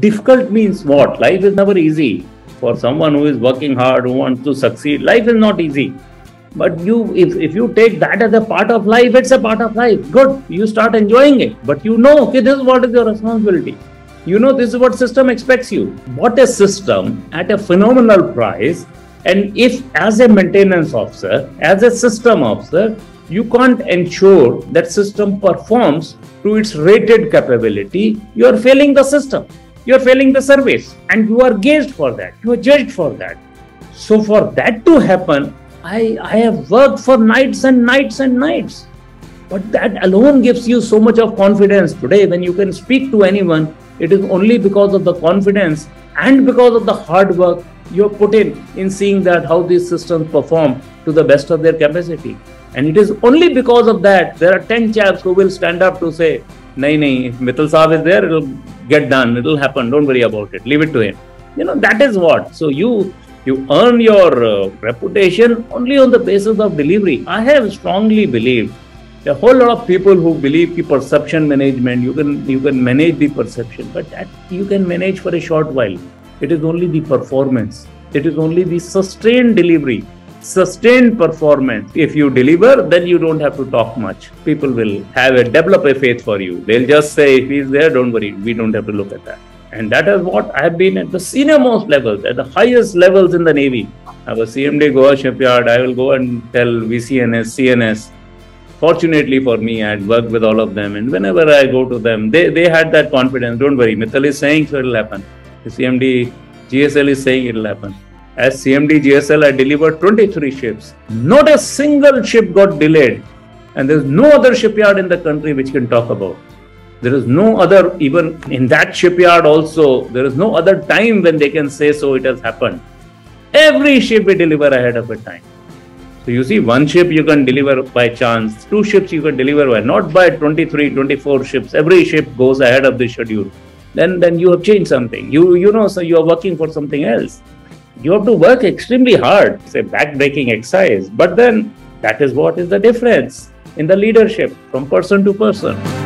difficult means what? Life is never easy. For someone who is working hard, who wants to succeed, life is not easy. But you, if, if you take that as a part of life, it's a part of life. Good. You start enjoying it. But you know, okay, this is what is your responsibility. You know, this is what system expects you. What a system at a phenomenal price. And if as a maintenance officer, as a system officer, you can't ensure that system performs to its rated capability, you are failing the system. You are failing the service and you are gauged for that. You are judged for that. So for that to happen, I, I have worked for nights and nights and nights. But that alone gives you so much of confidence today when you can speak to anyone. It is only because of the confidence and because of the hard work you have put in in seeing that how these systems perform to the best of their capacity. And it is only because of that there are 10 chaps who will stand up to say, Nahi, nahi, Mittal Saab is there, get done, it'll happen, don't worry about it, leave it to him. You know, that is what. So you you earn your uh, reputation only on the basis of delivery. I have strongly believed a whole lot of people who believe the perception management you can you can manage the perception but that you can manage for a short while it is only the performance it is only the sustained delivery sustained performance if you deliver then you don't have to talk much people will have a develop a faith for you they'll just say if he's there don't worry we don't have to look at that and that is what I have been at the senior most levels, at the highest levels in the Navy. I was CMD Goa shipyard. I will go and tell VCNS, CNS. Fortunately for me, I had worked with all of them. And whenever I go to them, they, they had that confidence. Don't worry, Mittal is saying so it'll happen. The CMD GSL is saying it'll happen. As CMD GSL, I delivered 23 ships. Not a single ship got delayed. And there's no other shipyard in the country which can talk about. There is no other, even in that shipyard also, there is no other time when they can say so it has happened. Every ship we deliver ahead of a time. So you see, one ship you can deliver by chance, two ships you can deliver by, not by 23, 24 ships. Every ship goes ahead of the schedule. Then, then you have changed something. You, you know, so you are working for something else. You have to work extremely hard. It's a back-breaking exercise. But then that is what is the difference in the leadership from person to person.